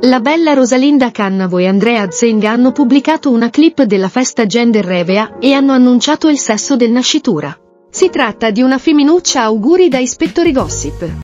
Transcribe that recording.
La bella Rosalinda Cannavo e Andrea Zeng hanno pubblicato una clip della festa gender Revea e hanno annunciato il sesso del nascitura. Si tratta di una femminuccia auguri da ispettori gossip.